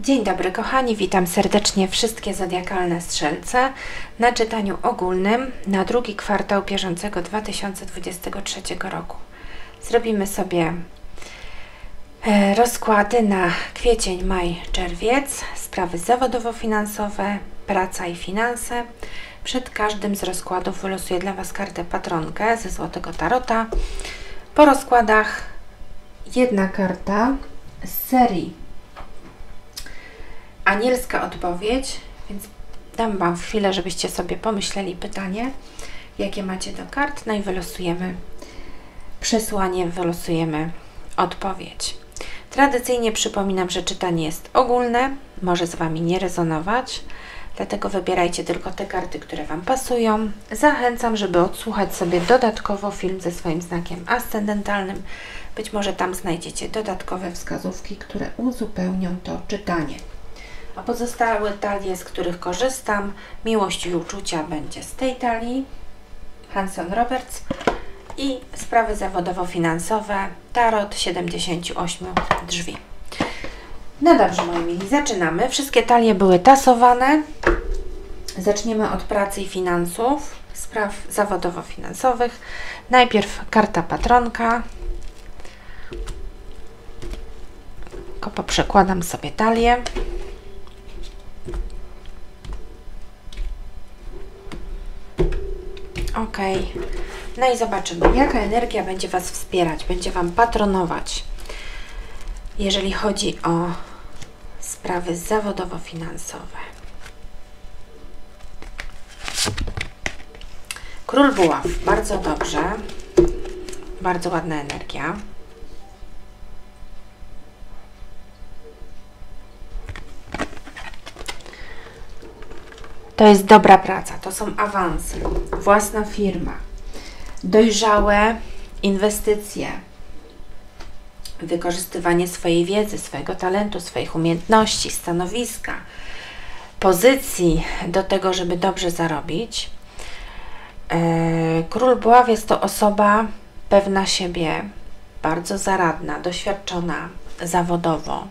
Dzień dobry kochani, witam serdecznie wszystkie zodiakalne strzelce na czytaniu ogólnym na drugi kwartał bieżącego 2023 roku. Zrobimy sobie e, rozkłady na kwiecień, maj, czerwiec, sprawy zawodowo-finansowe, praca i finanse. Przed każdym z rozkładów wylosuję dla Was kartę patronkę ze Złotego Tarota. Po rozkładach jedna karta z serii anielska odpowiedź, więc dam Wam chwilę, żebyście sobie pomyśleli pytanie, jakie macie do kart, no i wylosujemy przesłanie, wylosujemy odpowiedź. Tradycyjnie przypominam, że czytanie jest ogólne, może z Wami nie rezonować, dlatego wybierajcie tylko te karty, które Wam pasują. Zachęcam, żeby odsłuchać sobie dodatkowo film ze swoim znakiem ascendentalnym. Być może tam znajdziecie dodatkowe wskazówki, które uzupełnią to czytanie. A pozostałe talie, z których korzystam, miłość i uczucia będzie z tej talii, Hanson Roberts i sprawy zawodowo-finansowe, tarot 78 drzwi. No dobrze, moi mili, zaczynamy. Wszystkie talie były tasowane. Zaczniemy od pracy i finansów, spraw zawodowo-finansowych. Najpierw karta patronka. Poprzekładam sobie talię. Ok. No i zobaczymy, jaka energia będzie Was wspierać, będzie Wam patronować, jeżeli chodzi o sprawy zawodowo-finansowe. Król Buław, bardzo dobrze, bardzo ładna energia. To jest dobra praca, to są awanse, własna firma, dojrzałe inwestycje, wykorzystywanie swojej wiedzy, swojego talentu, swoich umiejętności, stanowiska, pozycji do tego, żeby dobrze zarobić. E, król Buław jest to osoba pewna siebie, bardzo zaradna, doświadczona zawodowo,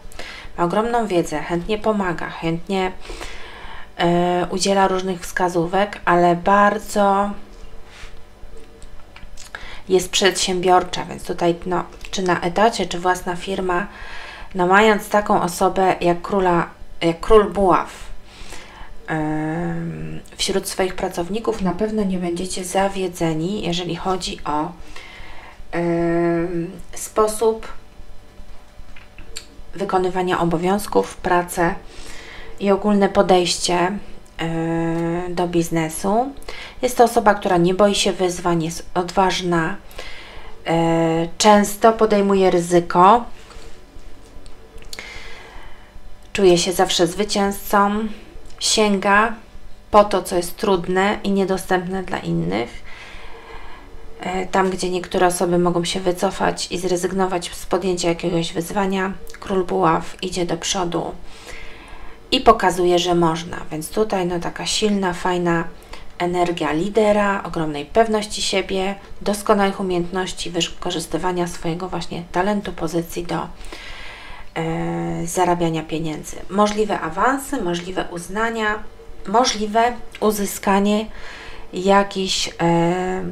ma ogromną wiedzę, chętnie pomaga, chętnie E, udziela różnych wskazówek, ale bardzo jest przedsiębiorcza, więc tutaj no, czy na etacie, czy własna firma, no mając taką osobę jak króla, jak król buław wśród swoich pracowników na pewno nie będziecie zawiedzeni, jeżeli chodzi o sposób wykonywania obowiązków, pracę, i ogólne podejście e, do biznesu. Jest to osoba, która nie boi się wyzwań, jest odważna, e, często podejmuje ryzyko, czuje się zawsze zwycięzcą, sięga po to, co jest trudne i niedostępne dla innych. E, tam, gdzie niektóre osoby mogą się wycofać i zrezygnować z podjęcia jakiegoś wyzwania, król buław idzie do przodu i pokazuje, że można. Więc tutaj no taka silna, fajna energia lidera, ogromnej pewności siebie, doskonałych umiejętności wykorzystywania swojego właśnie talentu, pozycji do e, zarabiania pieniędzy. Możliwe awanse, możliwe uznania, możliwe uzyskanie jakichś e,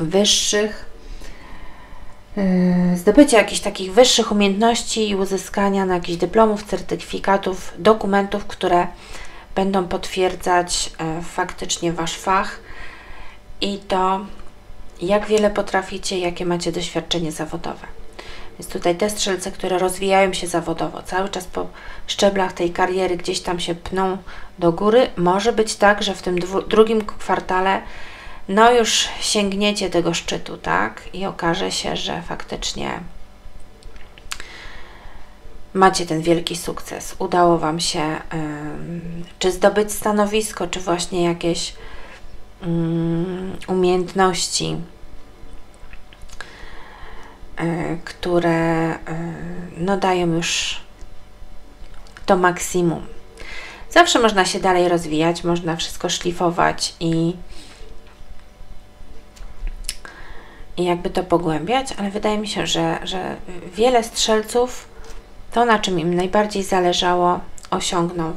wyższych Y, zdobycie jakichś takich wyższych umiejętności i uzyskania na jakichś dyplomów, certyfikatów, dokumentów, które będą potwierdzać y, faktycznie Wasz fach i to, jak wiele potraficie, jakie macie doświadczenie zawodowe. Więc tutaj te strzelce, które rozwijają się zawodowo, cały czas po szczeblach tej kariery gdzieś tam się pną do góry, może być tak, że w tym drugim kwartale no już sięgniecie tego szczytu, tak? I okaże się, że faktycznie macie ten wielki sukces. Udało Wam się czy zdobyć stanowisko, czy właśnie jakieś um, umiejętności, y, które y, no, dają już to maksimum. Zawsze można się dalej rozwijać, można wszystko szlifować i i jakby to pogłębiać, ale wydaje mi się, że, że wiele strzelców to, na czym im najbardziej zależało, osiągną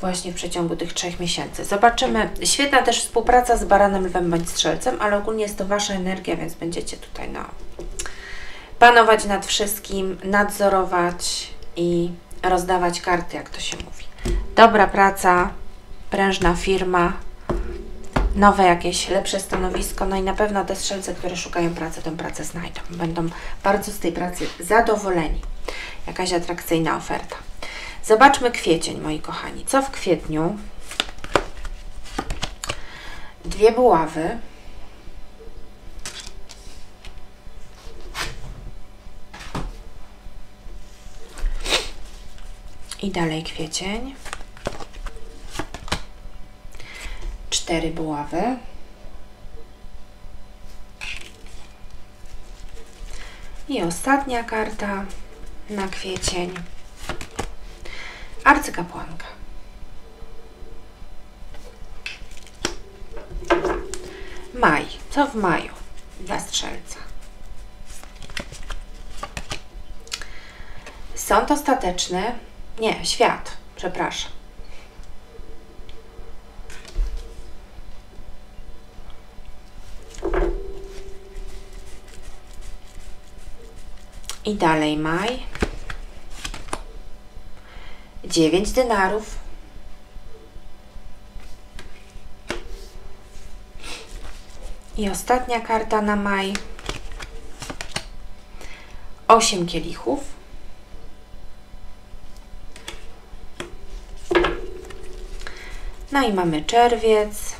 właśnie w przeciągu tych trzech miesięcy. Zobaczymy. Świetna też współpraca z baranem, lwem bądź strzelcem, ale ogólnie jest to Wasza energia, więc będziecie tutaj no, panować nad wszystkim, nadzorować i rozdawać karty, jak to się mówi. Dobra praca, prężna firma, nowe jakieś lepsze stanowisko, no i na pewno te strzelce, które szukają pracy, tę pracę znajdą. Będą bardzo z tej pracy zadowoleni. Jakaś atrakcyjna oferta. Zobaczmy kwiecień, moi kochani. Co w kwietniu? Dwie buławy. I dalej kwiecień. Cztery buławy. I ostatnia karta na kwiecień. Arcykapłanka. Maj. Co w maju dla strzelca? Sąd ostateczny. Nie, świat. Przepraszam. I dalej maj. 9 denarów. I ostatnia karta na maj. 8 kielichów. No i mamy czerwiec.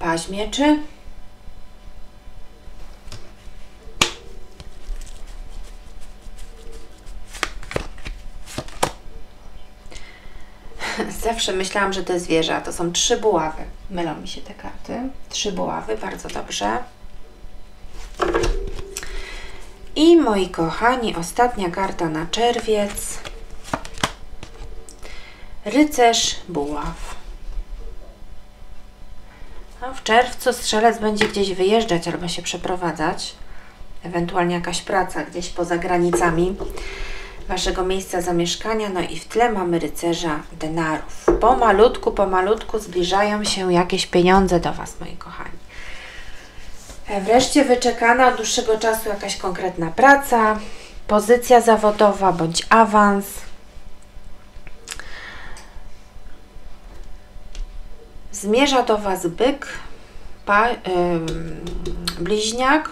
Paź mieczy. Zawsze myślałam, że wieża, a to są trzy buławy. Mylą mi się te karty. Trzy buławy, bardzo dobrze. I moi kochani, ostatnia karta na czerwiec. Rycerz buław. W czerwcu strzelec będzie gdzieś wyjeżdżać albo się przeprowadzać. Ewentualnie jakaś praca gdzieś poza granicami. Waszego miejsca zamieszkania. No i w tle mamy rycerza denarów. Pomalutku, pomalutku zbliżają się jakieś pieniądze do Was, moi kochani. E, wreszcie wyczekana od dłuższego czasu jakaś konkretna praca, pozycja zawodowa bądź awans. Zmierza do Was byk, pa, yy, bliźniak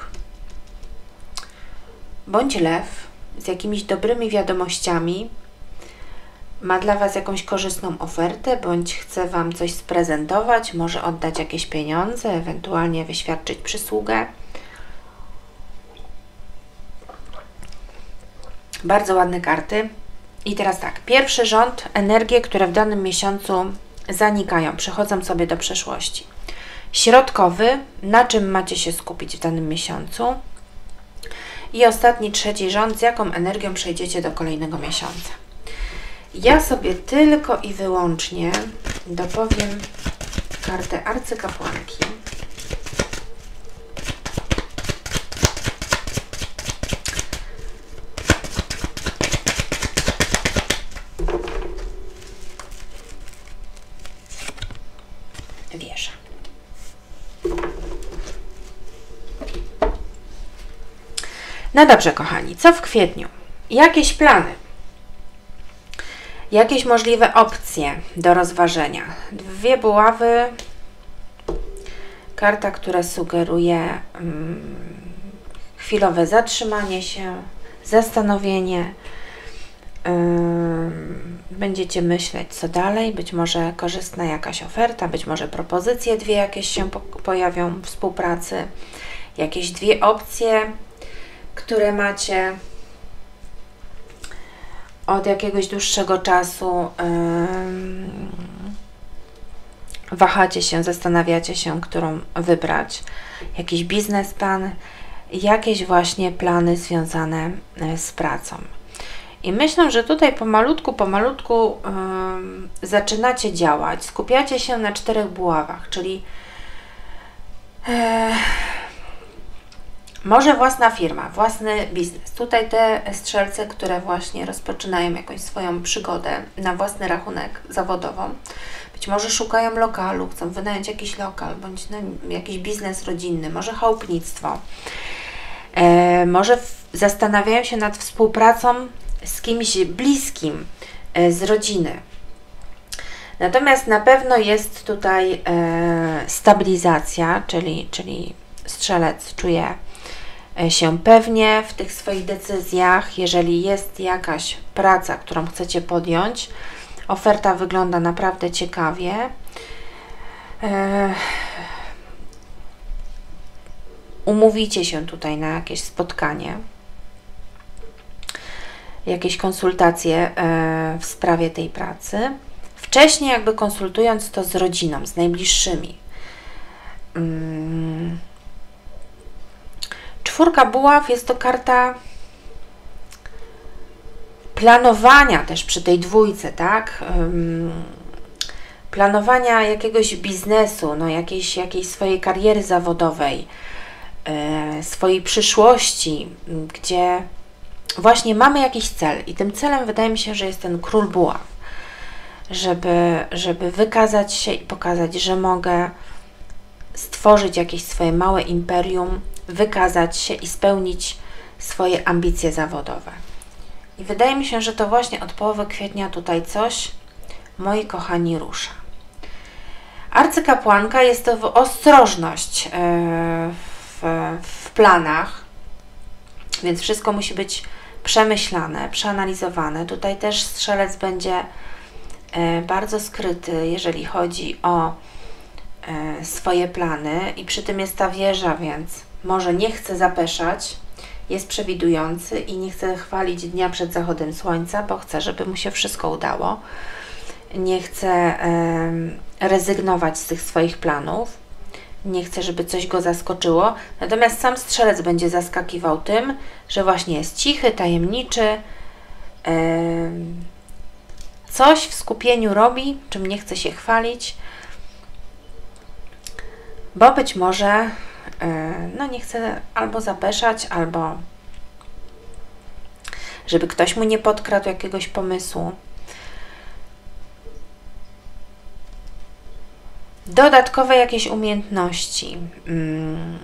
bądź lew z jakimiś dobrymi wiadomościami, ma dla Was jakąś korzystną ofertę, bądź chce Wam coś sprezentować, może oddać jakieś pieniądze, ewentualnie wyświadczyć przysługę. Bardzo ładne karty. I teraz tak, pierwszy rząd, energie, które w danym miesiącu zanikają, przechodzą sobie do przeszłości. Środkowy, na czym macie się skupić w danym miesiącu. I ostatni, trzeci rząd, z jaką energią przejdziecie do kolejnego miesiąca. Ja sobie tylko i wyłącznie dopowiem kartę arcykapłanki. Wieża. No dobrze, kochani, co w kwietniu? Jakieś plany? Jakieś możliwe opcje do rozważenia? Dwie buławy, karta, która sugeruje um, chwilowe zatrzymanie się, zastanowienie. Będziecie myśleć, co dalej. Być może korzystna jakaś oferta, być może propozycje dwie jakieś się po pojawią współpracy, jakieś dwie opcje które macie od jakiegoś dłuższego czasu yy, wahacie się, zastanawiacie się, którą wybrać. Jakiś biznesplan, jakieś właśnie plany związane e, z pracą. I myślę, że tutaj pomalutku, pomalutku yy, zaczynacie działać, skupiacie się na czterech buławach, czyli yy, Może własna firma, własny biznes. Tutaj te strzelce, które właśnie rozpoczynają jakąś swoją przygodę na własny rachunek zawodową, być może szukają lokalu, chcą wynająć jakiś lokal, bądź no, jakiś biznes rodzinny, może chałupnictwo. E, może zastanawiają się nad współpracą z kimś bliskim e, z rodziny. Natomiast na pewno jest tutaj e, stabilizacja, czyli, czyli strzelec czuje się pewnie w tych swoich decyzjach. Jeżeli jest jakaś praca, którą chcecie podjąć, oferta wygląda naprawdę ciekawie. E, umówicie się tutaj na jakieś spotkanie, jakieś konsultacje e, w sprawie tej pracy. Wcześniej, jakby konsultując to z rodziną, z najbliższymi. Mm. Czwórka buław jest to karta planowania też przy tej dwójce, tak? planowania jakiegoś biznesu, no jakiejś, jakiejś swojej kariery zawodowej, e, swojej przyszłości, gdzie właśnie mamy jakiś cel i tym celem wydaje mi się, że jest ten król buław, żeby, żeby wykazać się i pokazać, że mogę stworzyć jakieś swoje małe imperium, wykazać się i spełnić swoje ambicje zawodowe. I wydaje mi się, że to właśnie od połowy kwietnia tutaj coś, moi kochani, rusza. Arcykapłanka jest to ostrożność e, w, w planach, więc wszystko musi być przemyślane, przeanalizowane. Tutaj też strzelec będzie e, bardzo skryty, jeżeli chodzi o e, swoje plany i przy tym jest ta wieża, więc może nie chce zapeszać, jest przewidujący i nie chce chwalić dnia przed zachodem słońca, bo chce, żeby mu się wszystko udało. Nie chce rezygnować z tych swoich planów. Nie chce, żeby coś go zaskoczyło. Natomiast sam strzelec będzie zaskakiwał tym, że właśnie jest cichy, tajemniczy, coś w skupieniu robi, czym nie chce się chwalić, bo być może E, no nie chce albo zapeszać, albo żeby ktoś mu nie podkradł jakiegoś pomysłu. Dodatkowe jakieś umiejętności. Mm,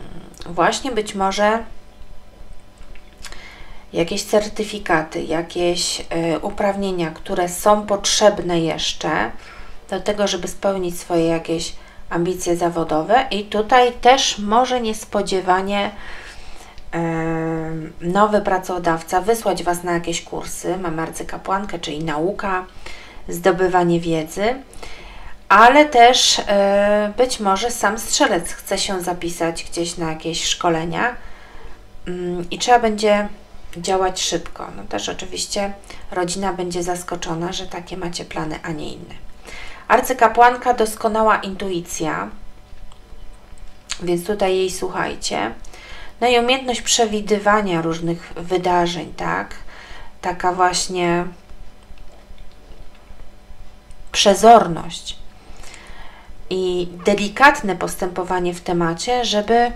właśnie być może jakieś certyfikaty, jakieś e, uprawnienia, które są potrzebne jeszcze do tego, żeby spełnić swoje jakieś ambicje zawodowe i tutaj też może niespodziewanie nowy pracodawca wysłać Was na jakieś kursy, mamy arcykapłankę, czyli nauka, zdobywanie wiedzy, ale też e, być może sam strzelec chce się zapisać gdzieś na jakieś szkolenia mm, i trzeba będzie działać szybko. No też oczywiście rodzina będzie zaskoczona, że takie macie plany, a nie inne. Arcykapłanka doskonała intuicja, więc tutaj jej słuchajcie. No i umiejętność przewidywania różnych wydarzeń, tak? Taka właśnie przezorność i delikatne postępowanie w temacie, żeby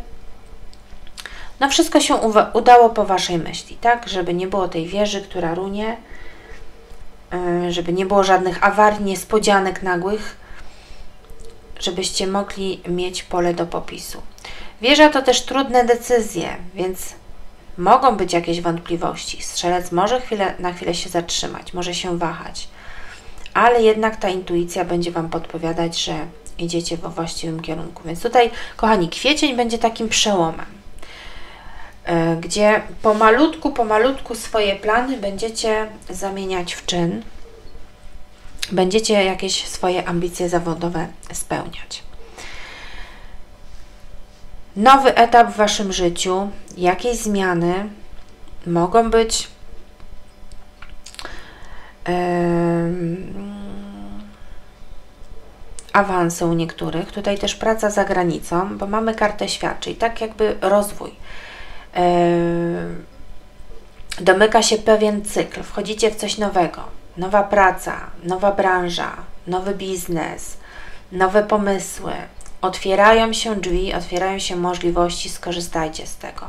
no wszystko się udało po Waszej myśli, tak? Żeby nie było tej wieży, która runie, żeby nie było żadnych awarii, niespodzianek nagłych, żebyście mogli mieć pole do popisu. Wieża to też trudne decyzje, więc mogą być jakieś wątpliwości. Strzelec może chwilę, na chwilę się zatrzymać, może się wahać, ale jednak ta intuicja będzie Wam podpowiadać, że idziecie we właściwym kierunku. Więc tutaj, kochani, kwiecień będzie takim przełomem. E, gdzie pomalutku, pomalutku swoje plany będziecie zamieniać w czyn, będziecie jakieś swoje ambicje zawodowe spełniać. Nowy etap w Waszym życiu, jakieś zmiany mogą być? Yy, awanse u niektórych. Tutaj też praca za granicą, bo mamy kartę świadczeń, tak jakby rozwój domyka się pewien cykl, wchodzicie w coś nowego, nowa praca, nowa branża, nowy biznes, nowe pomysły, otwierają się drzwi, otwierają się możliwości, skorzystajcie z tego.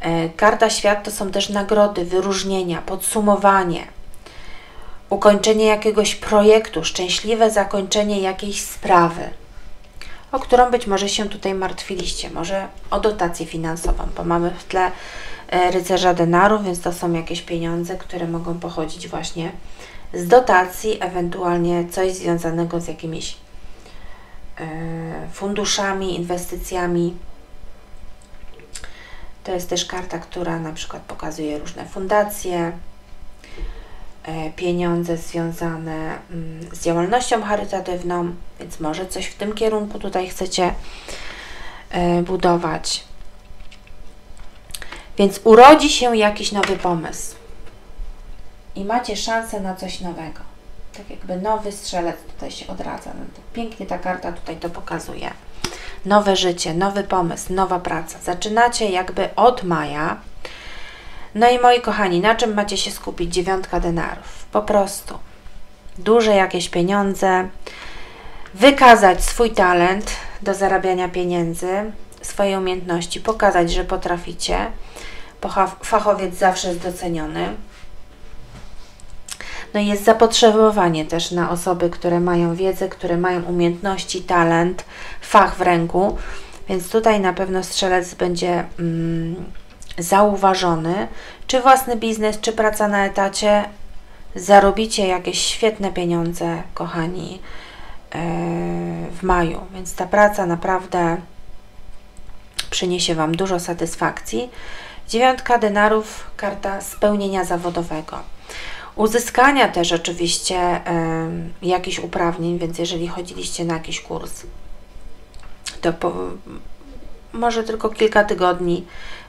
E, karta świat to są też nagrody, wyróżnienia, podsumowanie, ukończenie jakiegoś projektu, szczęśliwe zakończenie jakiejś sprawy, o którą być może się tutaj martwiliście, może o dotację finansową, bo mamy w tle e, rycerza denarów, więc to są jakieś pieniądze, które mogą pochodzić właśnie z dotacji, ewentualnie coś związanego z jakimiś e, funduszami, inwestycjami. To jest też karta, która na przykład pokazuje różne fundacje, pieniądze związane mm, z działalnością charytatywną, więc może coś w tym kierunku tutaj chcecie e, budować. Więc urodzi się jakiś nowy pomysł i macie szansę na coś nowego. Tak jakby nowy strzelec tutaj się odradza. No pięknie ta karta tutaj to pokazuje. Nowe życie, nowy pomysł, nowa praca. Zaczynacie jakby od maja. No i moi kochani, na czym macie się skupić? Dziewiątka denarów. Po prostu duże jakieś pieniądze, wykazać swój talent do zarabiania pieniędzy, swoje umiejętności, pokazać, że potraficie. Fachowiec zawsze jest doceniony. No i jest zapotrzebowanie też na osoby, które mają wiedzę, które mają umiejętności, talent, fach w ręku, więc tutaj na pewno strzelec będzie mm, zauważony. Czy własny biznes, czy praca na etacie, zarobicie jakieś świetne pieniądze, kochani, yy, w maju, więc ta praca naprawdę przyniesie Wam dużo satysfakcji. Dziewiątka denarów, karta spełnienia zawodowego uzyskania też oczywiście y, jakichś uprawnień, więc jeżeli chodziliście na jakiś kurs, to po, może tylko kilka tygodni,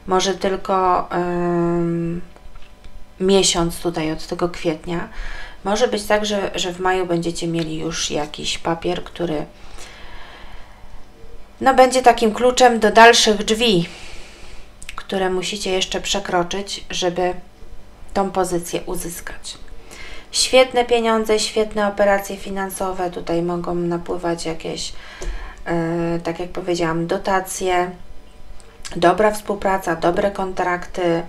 może tylko y, miesiąc tutaj od tego kwietnia. Może być tak, że, że w maju będziecie mieli już jakiś papier, który no, będzie takim kluczem do dalszych drzwi, które musicie jeszcze przekroczyć, żeby tą pozycję uzyskać. Świetne pieniądze, świetne operacje finansowe, tutaj mogą napływać jakieś, yy, tak jak powiedziałam, dotacje, dobra współpraca, dobre kontrakty.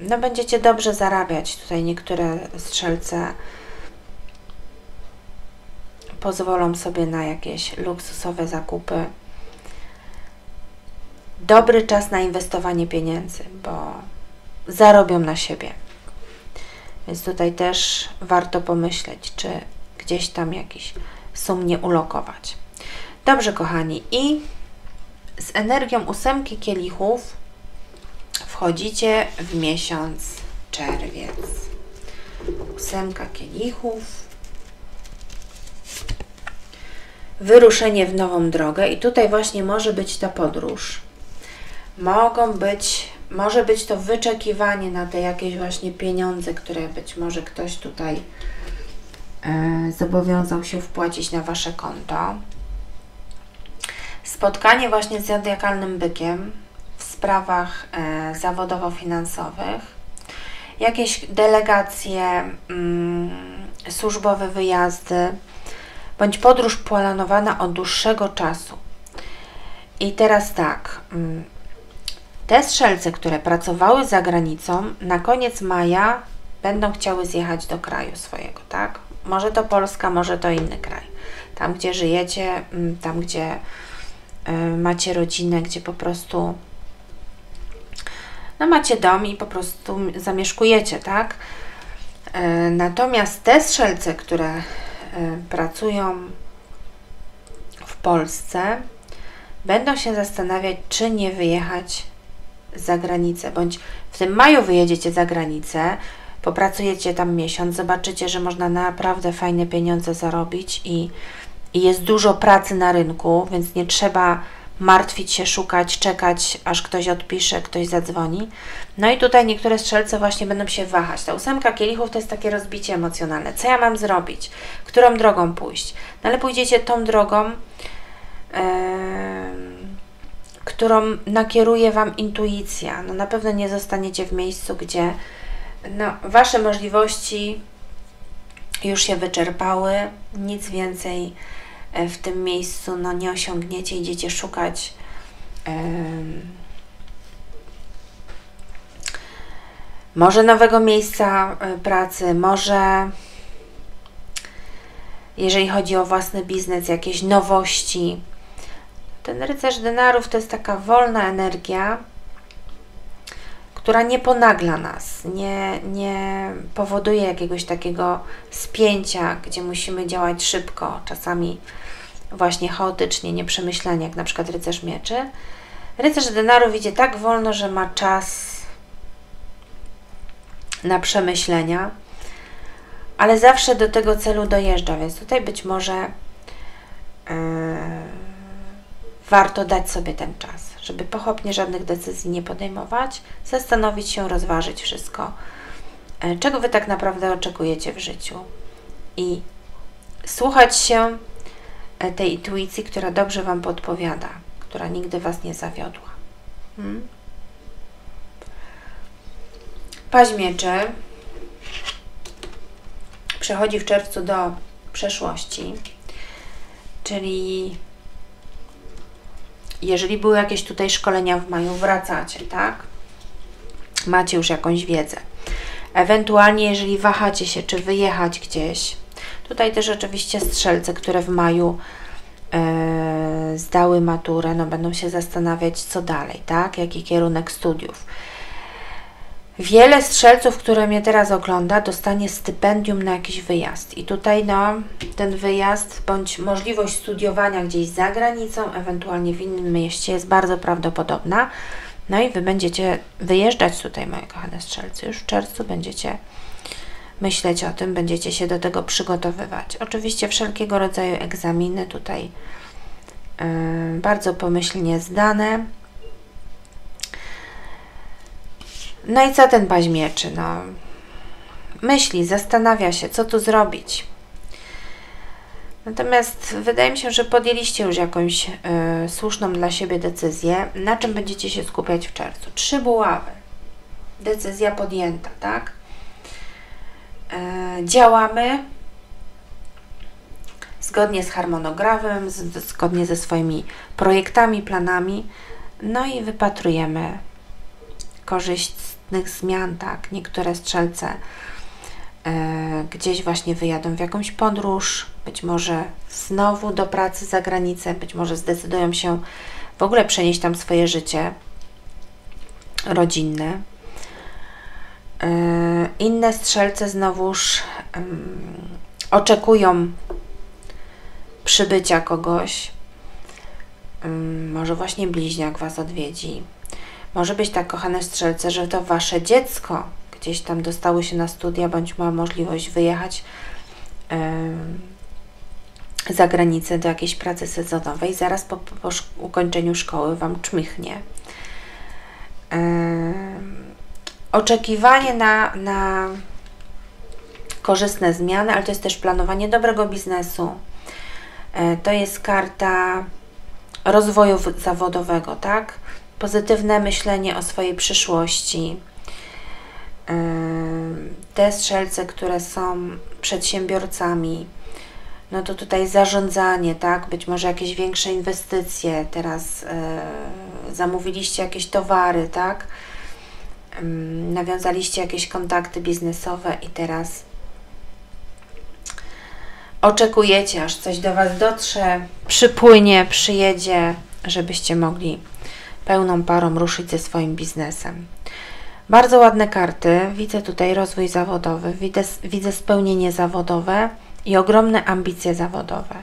No, będziecie dobrze zarabiać. Tutaj niektóre strzelce pozwolą sobie na jakieś luksusowe zakupy. Dobry czas na inwestowanie pieniędzy, bo zarobią na siebie. Więc tutaj też warto pomyśleć, czy gdzieś tam jakiś sum nie ulokować. Dobrze, kochani, i z energią ósemki kielichów wchodzicie w miesiąc czerwiec. Ósemka kielichów. Wyruszenie w nową drogę i tutaj właśnie może być ta podróż. Mogą być może być to wyczekiwanie na te jakieś właśnie pieniądze, które być może ktoś tutaj e, zobowiązał się wpłacić na Wasze konto. Spotkanie właśnie z zodiakalnym bykiem w sprawach e, zawodowo-finansowych. Jakieś delegacje, mm, służbowe wyjazdy, bądź podróż planowana od dłuższego czasu. I teraz tak, mm, te strzelce, które pracowały za granicą, na koniec maja będą chciały zjechać do kraju swojego, tak? Może to Polska, może to inny kraj. Tam, gdzie żyjecie, mm, tam, gdzie macie rodzinę, gdzie po prostu no macie dom i po prostu zamieszkujecie, tak? Y, natomiast te strzelce, które y, pracują w Polsce, będą się zastanawiać, czy nie wyjechać za granicę, bądź w tym maju wyjedziecie za granicę, popracujecie tam miesiąc, zobaczycie, że można naprawdę fajne pieniądze zarobić i, i jest dużo pracy na rynku, więc nie trzeba martwić się, szukać, czekać, aż ktoś odpisze, ktoś zadzwoni. No i tutaj niektóre strzelce właśnie będą się wahać. Ta ósemka kielichów to jest takie rozbicie emocjonalne. Co ja mam zrobić? Którą drogą pójść? No ale pójdziecie tą drogą, yy którą nakieruje Wam intuicja. No na pewno nie zostaniecie w miejscu, gdzie no, Wasze możliwości już się wyczerpały, nic więcej E, w tym miejscu no, nie osiągniecie, idziecie szukać może nowego miejsca e, pracy, może jeżeli chodzi o własny biznes, jakieś nowości. Ten rycerz denarów to jest taka wolna energia, która nie ponagla nas, nie, nie powoduje jakiegoś takiego spięcia, gdzie musimy działać szybko, czasami właśnie chaotycznie, nieprzemyślanie, jak na przykład rycerz mieczy. Rycerz denarów idzie tak wolno, że ma czas na przemyślenia, ale zawsze do tego celu dojeżdża, więc tutaj być może yy, warto dać sobie ten czas, żeby pochopnie żadnych decyzji nie podejmować, zastanowić się, rozważyć wszystko, yy, czego Wy tak naprawdę oczekujecie w życiu i słuchać się yy, tej intuicji, która dobrze Wam podpowiada, która nigdy Was nie zawiodła. Hmm? Przechodzi w czerwcu do przeszłości, czyli jeżeli były jakieś tutaj szkolenia w maju, wracacie, tak? Macie już jakąś wiedzę. Ewentualnie, jeżeli wahacie się, czy wyjechać gdzieś, tutaj też oczywiście strzelce, które w maju e, zdały maturę, no będą się zastanawiać, co dalej, tak? Jaki kierunek studiów. Wiele strzelców, które mnie teraz ogląda, dostanie stypendium na jakiś wyjazd. I tutaj no, ten wyjazd bądź możliwość studiowania gdzieś za granicą, ewentualnie w innym mieście jest bardzo prawdopodobna. No i Wy będziecie wyjeżdżać tutaj, moje kochane strzelcy. Już w czerwcu będziecie myśleć o tym, będziecie się do tego przygotowywać. Oczywiście wszelkiego rodzaju egzaminy tutaj yy, bardzo pomyślnie zdane No i co ten baźmieczy? No, myśli, zastanawia się, co tu zrobić. Natomiast wydaje mi się, że podjęliście już jakąś y, słuszną dla siebie decyzję, na czym będziecie się skupiać w czerwcu. Trzy buławy. Decyzja podjęta, tak? Y, działamy zgodnie z harmonogramem, z, zgodnie ze swoimi projektami, planami, no i wypatrujemy korzyść zmian, tak, niektóre strzelce e, gdzieś właśnie wyjadą w jakąś podróż, być może znowu do pracy za granicę, być może zdecydują się w ogóle przenieść tam swoje życie rodzinne. E, inne strzelce znowuż oczekują przybycia kogoś, może właśnie bliźniak Was odwiedzi, może być tak, kochane strzelce, że to Wasze dziecko gdzieś tam dostało się na studia, bądź ma możliwość wyjechać yy, za granicę do jakiejś pracy sezonowej, zaraz po, po ukończeniu szkoły Wam czmichnie. Yy, oczekiwanie na, na korzystne zmiany, ale to jest też planowanie dobrego biznesu. Yy, to jest karta rozwoju zawodowego, tak? Pozytywne myślenie o swojej przyszłości. Te strzelce, które są przedsiębiorcami, no to tutaj zarządzanie, tak? Być może jakieś większe inwestycje, teraz yy, zamówiliście jakieś towary, tak? Yy, nawiązaliście jakieś kontakty biznesowe i teraz oczekujecie, aż coś do Was dotrze, przypłynie, przyjedzie, żebyście mogli pełną parą ruszyć ze swoim biznesem. Bardzo ładne karty. Widzę tutaj rozwój zawodowy, widzę, widzę spełnienie zawodowe i ogromne ambicje zawodowe.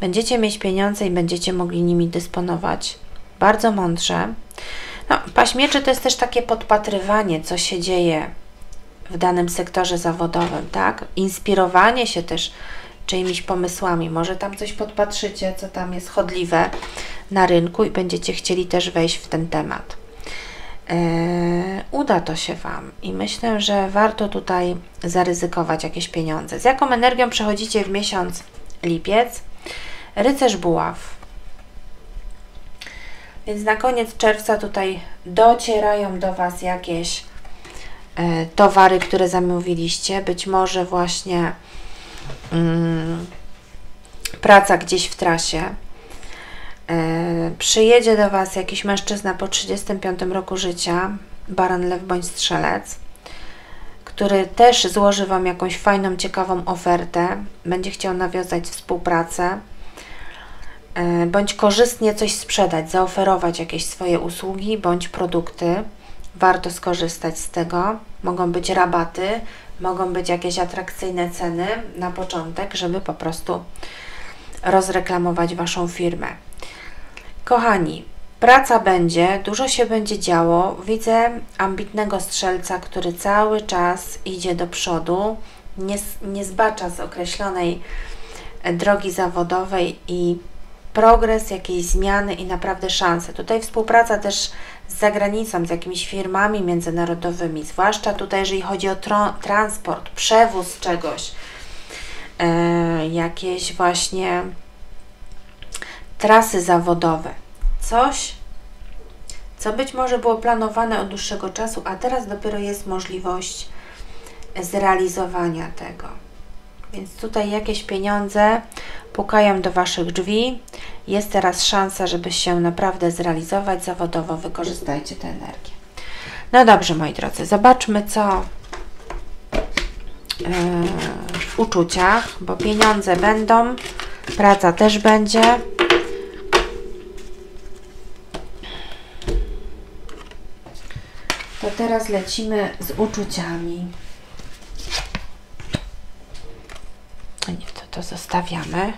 Będziecie mieć pieniądze i będziecie mogli nimi dysponować bardzo mądrze. No, paśmieczy to jest też takie podpatrywanie, co się dzieje w danym sektorze zawodowym, tak? Inspirowanie się też czyimiś pomysłami. Może tam coś podpatrzycie, co tam jest chodliwe na rynku i będziecie chcieli też wejść w ten temat. Yy, uda to się Wam i myślę, że warto tutaj zaryzykować jakieś pieniądze. Z jaką energią przechodzicie w miesiąc lipiec? Rycerz buław. Więc na koniec czerwca tutaj docierają do Was jakieś e, towary, które zamówiliście. Być może właśnie mm, praca gdzieś w trasie E, przyjedzie do Was jakiś mężczyzna po 35 roku życia, baran, lew bądź strzelec, który też złoży Wam jakąś fajną, ciekawą ofertę, będzie chciał nawiązać współpracę, e, bądź korzystnie coś sprzedać, zaoferować jakieś swoje usługi bądź produkty. Warto skorzystać z tego. Mogą być rabaty, mogą być jakieś atrakcyjne ceny na początek, żeby po prostu rozreklamować Waszą firmę. Kochani, praca będzie, dużo się będzie działo. Widzę ambitnego strzelca, który cały czas idzie do przodu, nie, nie zbacza z określonej e, drogi zawodowej i progres, jakieś zmiany i naprawdę szanse. Tutaj współpraca też z zagranicą, z jakimiś firmami międzynarodowymi, zwłaszcza tutaj, jeżeli chodzi o transport, przewóz czegoś, e, jakieś właśnie trasy zawodowe. Coś, co być może było planowane od dłuższego czasu, a teraz dopiero jest możliwość zrealizowania tego. Więc tutaj jakieś pieniądze pukają do Waszych drzwi. Jest teraz szansa, żeby się naprawdę zrealizować zawodowo. Wykorzystajcie tę energię. No dobrze, moi drodzy, zobaczmy, co yy, w uczuciach, bo pieniądze będą, praca też będzie. To teraz lecimy z uczuciami. Nie, to, to zostawiamy.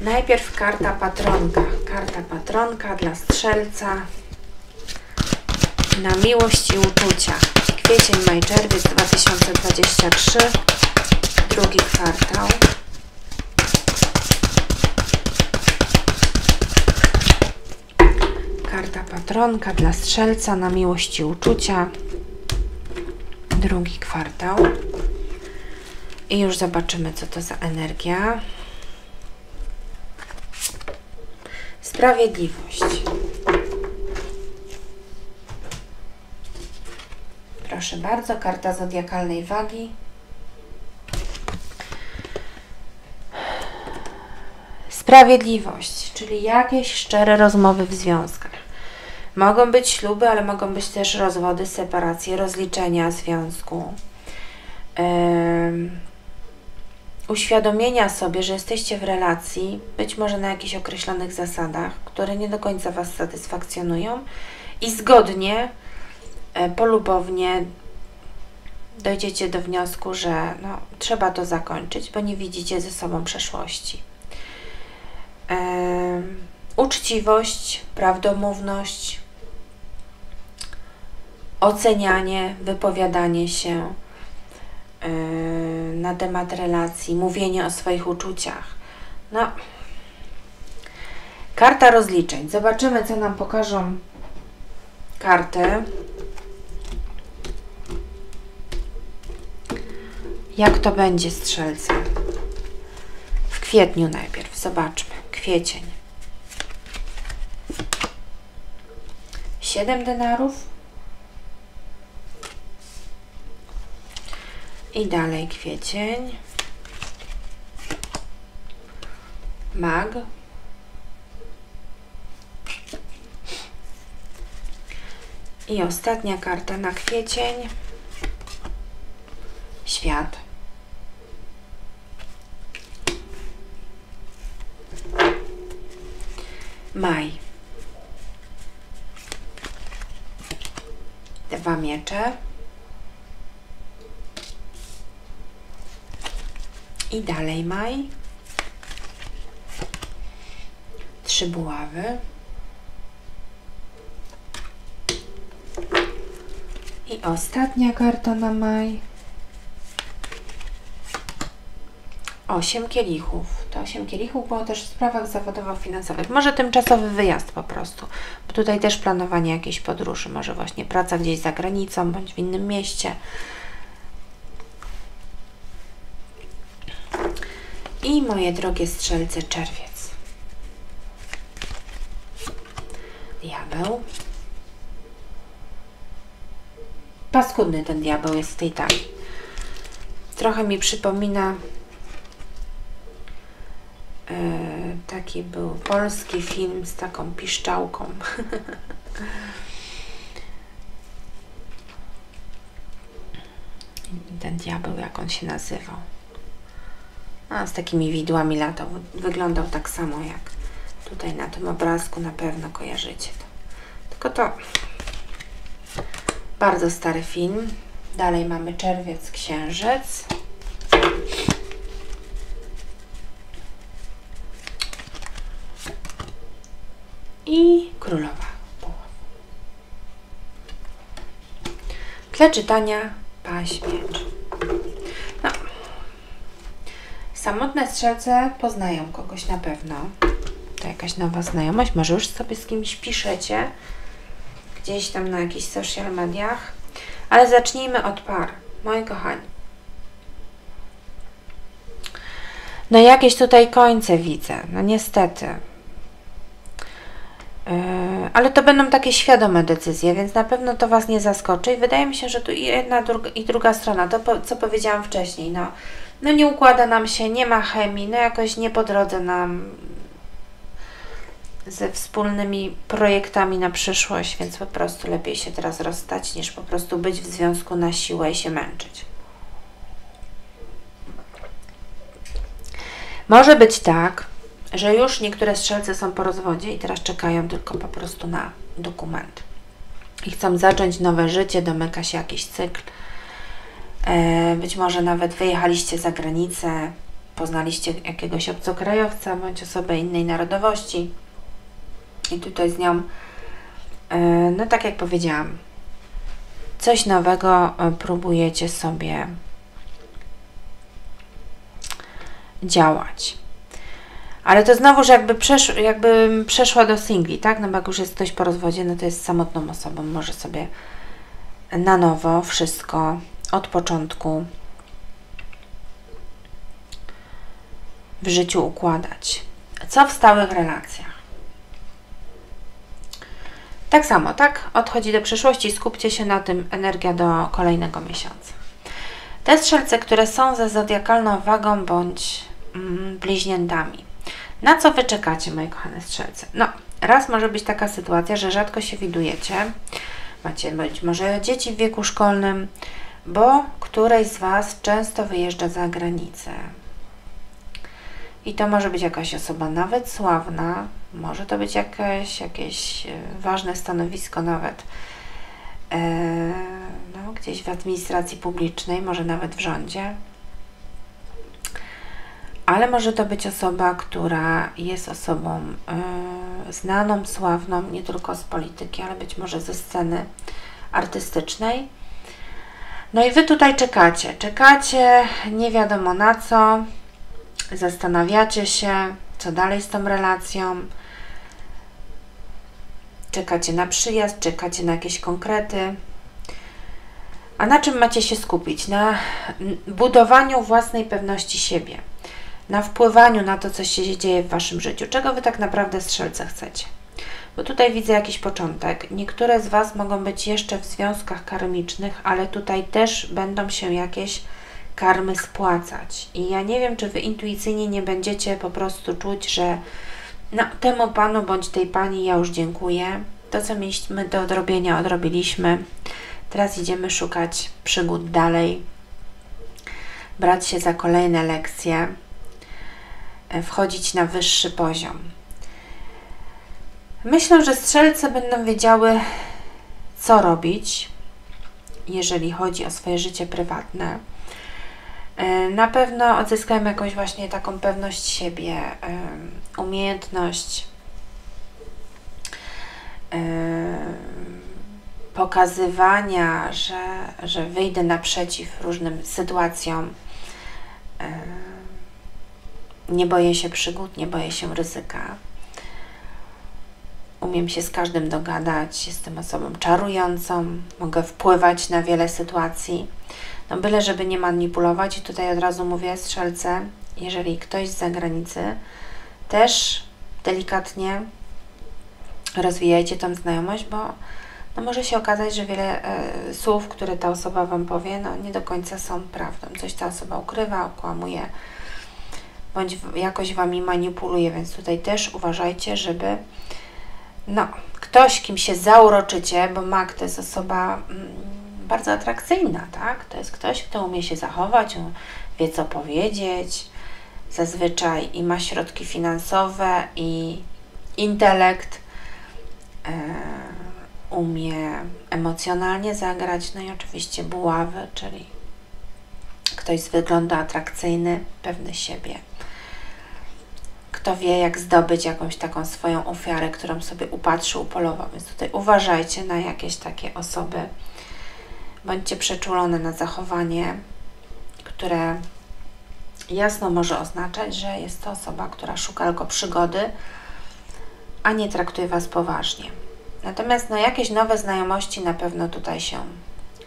Najpierw karta patronka. Karta patronka dla strzelca na miłość i uczucia. Kwiecień, maj, czerwiec 2023. Drugi kwartał. Karta patronka dla strzelca na miłość i uczucia. Drugi kwartał. I już zobaczymy, co to za energia. Sprawiedliwość. Proszę bardzo, karta zodiakalnej wagi. Sprawiedliwość, czyli jakieś szczere rozmowy w związkach. Mogą być śluby, ale mogą być też rozwody, separacje, rozliczenia związku. uświadomienia sobie, że jesteście w relacji, być może na jakichś określonych zasadach, które nie do końca Was satysfakcjonują i zgodnie, e, polubownie dojdziecie do wniosku, że no, trzeba to zakończyć, bo nie widzicie ze sobą przeszłości. uczciwość, prawdomówność, ocenianie, wypowiadanie się yy, na temat relacji, mówienie o swoich uczuciach. No, karta rozliczeń. Zobaczymy, co nam pokażą karty. Jak to będzie strzelcem? W kwietniu najpierw. Zobaczmy. Kwiecień. Siedem denarów. I dalej kwiecień. Mag. I ostatnia karta na kwiecień. Świat. Maj. Dwa miecze. I dalej maj. Trzy buławy. I ostatnia karta na maj. Osiem kielichów. To osiem kielichów było też w sprawach zawodowo-finansowych. Może tymczasowy wyjazd po prostu. Bo tutaj też planowanie jakiejś podróży. Może właśnie praca gdzieś za granicą, bądź w innym mieście. I moje drogie strzelce czerwiec. Diabeł. Paskudny ten diabeł jest w tej talii. Trochę mi przypomina e, taki był polski film z taką piszczałką. Ten diabeł, jak on się nazywał. A, z takimi widłami latał. Wyglądał tak samo jak tutaj na tym obrazku. Na pewno kojarzycie to. Tylko to bardzo stary film. Dalej mamy Czerwiec, Księżyc. I Królowa Buław. Dla czytania paź miecz. No. Samotne strzelce poznają kogoś na pewno. To jakaś nowa znajomość. Może już sobie z kimś piszecie. Gdzieś tam na jakichś social mediach. Ale zacznijmy od par. Moi kochani. No jakieś tutaj końce widzę. No niestety. Yy, ale to będą takie świadome decyzje, więc na pewno to Was nie zaskoczy i wydaje mi się, że tu i jedna druga, i druga strona, to po, co powiedziałam wcześniej, no, no nie układa nam się, nie ma chemii, no jakoś nie po drodze nam ze wspólnymi projektami na przyszłość, więc po prostu lepiej się teraz rozstać, niż po prostu być w związku na siłę i się męczyć. Może być tak, że już niektóre strzelce są po rozwodzie i teraz czekają tylko po prostu na dokument. I chcą zacząć nowe życie, domyka się jakiś cykl. E, być może nawet wyjechaliście za granicę, poznaliście jakiegoś obcokrajowca bądź osobę innej narodowości i tutaj z nią, e, no tak jak powiedziałam, coś nowego e, próbujecie sobie działać. Ale to znowuż jakby, przesz jakby przeszła do singli, tak? No bo jak już jest ktoś po rozwodzie, no to jest samotną osobą. Może sobie na nowo wszystko od początku w życiu układać. Co w stałych relacjach? Tak samo, tak? Odchodzi do przyszłości, skupcie się na tym, energia do kolejnego miesiąca. Te strzelce, które są ze zodiakalną wagą bądź mm, bliźniętami. Na co Wy czekacie, moje kochane strzelce? No, raz może być taka sytuacja, że rzadko się widujecie, macie być może dzieci w wieku szkolnym, bo któreś z Was często wyjeżdża za granicę. I to może być jakaś osoba nawet sławna, może to być jakieś, jakieś e, ważne stanowisko nawet e, no, gdzieś w administracji publicznej, może nawet w rządzie ale może to być osoba, która jest osobą y, znaną, sławną, nie tylko z polityki, ale być może ze sceny artystycznej. No i Wy tutaj czekacie, czekacie, nie wiadomo na co, zastanawiacie się, co dalej z tą relacją, czekacie na przyjazd, czekacie na jakieś konkrety. A na czym macie się skupić? Na budowaniu własnej pewności siebie na wpływaniu na to, co się dzieje w Waszym życiu. Czego Wy tak naprawdę strzelce chcecie? Bo tutaj widzę jakiś początek. Niektóre z Was mogą być jeszcze w związkach karmicznych, ale tutaj też będą się jakieś karmy spłacać. I ja nie wiem, czy Wy intuicyjnie nie będziecie po prostu czuć, że no, temu Panu bądź tej Pani ja już dziękuję. To, co mieliśmy do odrobienia, odrobiliśmy. Teraz idziemy szukać przygód dalej, brać się za kolejne lekcje. E, wchodzić na wyższy poziom. Myślę, że strzelce będą wiedziały, co robić, jeżeli chodzi o swoje życie prywatne. E, na pewno odzyskają jakąś właśnie taką pewność siebie, umiejętność pokazywania, że, że wyjdę naprzeciw różnym sytuacjom nie boję się przygód, nie boję się ryzyka. Umiem się z każdym dogadać, jestem osobą czarującą, mogę wpływać na wiele sytuacji. No byle, żeby nie manipulować i tutaj od razu mówię strzelce, jeżeli ktoś z zagranicy też delikatnie rozwijajcie tą znajomość, bo no może się okazać, że wiele e, słów, które ta osoba Wam powie, no nie do końca są prawdą. Coś ta osoba ukrywa, okłamuje, bądź jakoś Wami manipuluje, więc tutaj też uważajcie, żeby no, ktoś, kim się zauroczycie, bo mak to jest osoba mm, bardzo atrakcyjna, tak? To jest ktoś, kto umie się zachować, wie co powiedzieć, zazwyczaj i ma środki finansowe, i intelekt, e, umie emocjonalnie zagrać, no i oczywiście buławy, czyli ktoś z wyglądu atrakcyjny, pewny siebie. Kto wie, jak zdobyć jakąś taką swoją ofiarę, którą sobie upatrzył, upolował. Więc tutaj uważajcie na jakieś takie osoby. Bądźcie przeczulone na zachowanie, które jasno może oznaczać, że jest to osoba, która szuka tylko przygody, a nie traktuje Was poważnie. Natomiast no, jakieś nowe znajomości na pewno tutaj się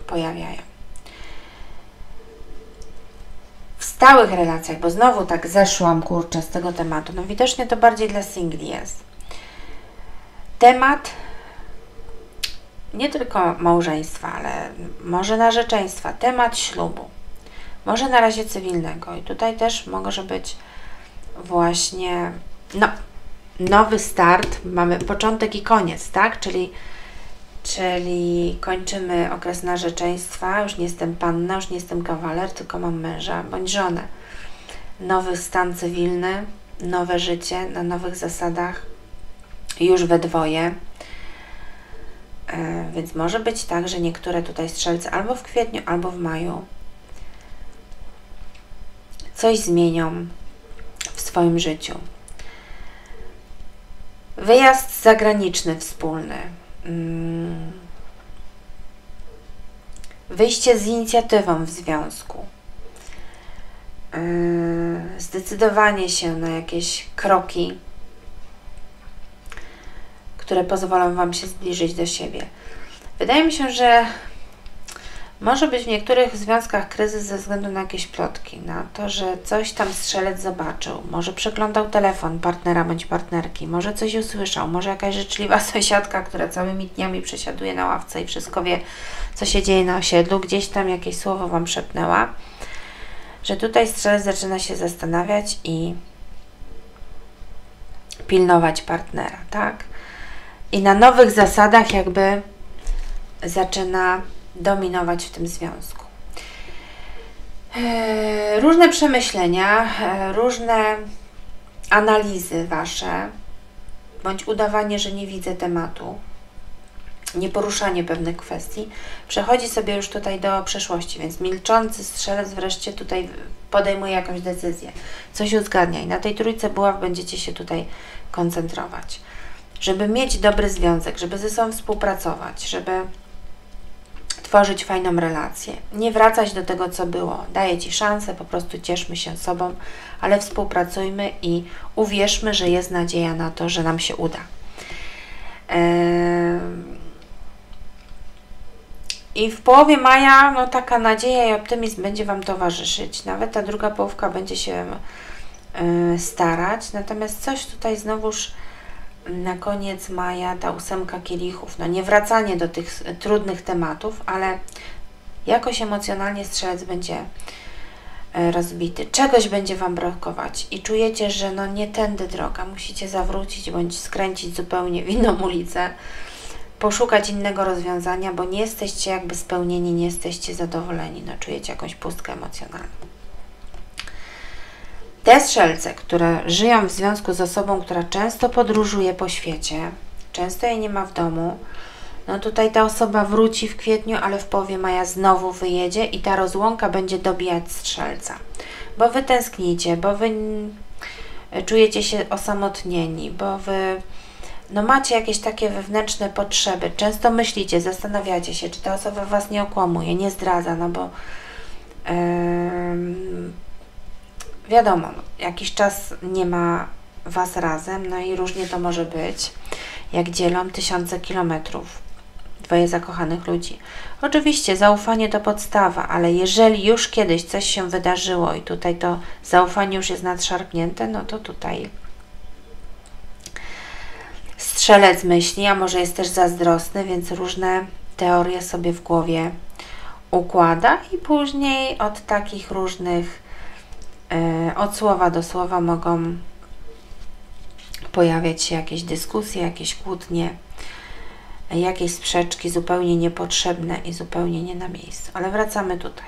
pojawiają. W stałych relacjach, bo znowu tak zeszłam kurczę z tego tematu, no widocznie to bardziej dla singli jest. Temat nie tylko małżeństwa, ale może narzeczeństwa, temat ślubu, może na razie cywilnego. I tutaj też może być właśnie no, nowy start, mamy początek i koniec, tak? Czyli, czyli kończymy okres narzeczeństwa, już nie jestem panna, już nie jestem kawaler, tylko mam męża bądź żonę. Nowy stan cywilny, nowe życie na nowych zasadach, już we dwoje. E, więc może być tak, że niektóre tutaj strzelce albo w kwietniu, albo w maju coś zmienią w swoim życiu. Wyjazd zagraniczny wspólny. Mm. Wyjście z inicjatywą w związku. Yy, zdecydowanie się na jakieś kroki, które pozwolą Wam się zbliżyć do siebie. Wydaje mi się, że może być w niektórych związkach kryzys ze względu na jakieś plotki, na to, że coś tam strzelec zobaczył, może przeglądał telefon partnera bądź partnerki, może coś usłyszał, może jakaś życzliwa sąsiadka, która całymi dniami przesiaduje na ławce i wszystko wie, co się dzieje na osiedlu, gdzieś tam jakieś słowo Wam szepnęła, że tutaj strzelec zaczyna się zastanawiać i pilnować partnera, tak? I na nowych zasadach jakby zaczyna dominować w tym związku. E, różne przemyślenia, e, różne analizy Wasze, bądź udawanie, że nie widzę tematu, nieporuszanie pewnych kwestii, przechodzi sobie już tutaj do przeszłości, więc milczący strzelec wreszcie tutaj podejmuje jakąś decyzję, coś uzgadnia i na tej trójce buław będziecie się tutaj koncentrować. Żeby mieć dobry związek, żeby ze sobą współpracować, żeby tworzyć fajną relację. Nie wracać do tego, co było. Daję Ci szansę, po prostu cieszmy się sobą, ale współpracujmy i uwierzmy, że jest nadzieja na to, że nam się uda. I w połowie maja no, taka nadzieja i optymizm będzie Wam towarzyszyć. Nawet ta druga połówka będzie się starać. Natomiast coś tutaj znowuż na koniec maja ta ósemka kielichów. No nie wracanie do tych trudnych tematów, ale jakoś emocjonalnie strzelec będzie e, rozbity. Czegoś będzie Wam brakować i czujecie, że no nie tędy droga, musicie zawrócić bądź skręcić zupełnie w inną ulicę, poszukać innego rozwiązania, bo nie jesteście jakby spełnieni, nie jesteście zadowoleni, no czujecie jakąś pustkę emocjonalną. Te strzelce, które żyją w związku z osobą, która często podróżuje po świecie, często jej nie ma w domu, no tutaj ta osoba wróci w kwietniu, ale w połowie maja znowu wyjedzie i ta rozłąka będzie dobijać strzelca. Bo wy tęsknicie, bo wy czujecie się osamotnieni, bo wy no macie jakieś takie wewnętrzne potrzeby. Często myślicie, zastanawiacie się, czy ta osoba Was nie okłamuje, nie zdradza, no bo yy, wiadomo, jakiś czas nie ma Was razem, no i różnie to może być, jak dzielą tysiące kilometrów dwoje zakochanych ludzi. Oczywiście zaufanie to podstawa, ale jeżeli już kiedyś coś się wydarzyło i tutaj to zaufanie już jest nadszarpnięte, no to tutaj strzelec myśli, a może jest też zazdrosny, więc różne teorie sobie w głowie układa i później od takich różnych od słowa do słowa mogą pojawiać się jakieś dyskusje, jakieś kłótnie. jakieś sprzeczki zupełnie niepotrzebne i zupełnie nie na miejscu. Ale wracamy tutaj.